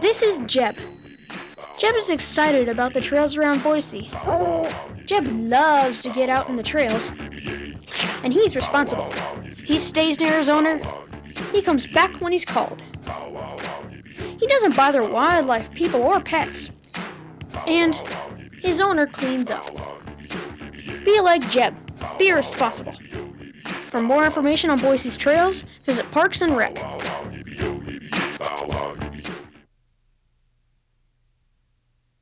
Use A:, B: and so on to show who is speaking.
A: This is Jeb. Jeb is excited about the trails around Boise. Jeb loves to get out in the trails, and he's responsible. He stays near his owner. He comes back when he's called. He doesn't bother wildlife, people, or pets. And his owner cleans up. Be like Jeb. Be responsible. For more information on Boise's trails, visit Parks and Rec.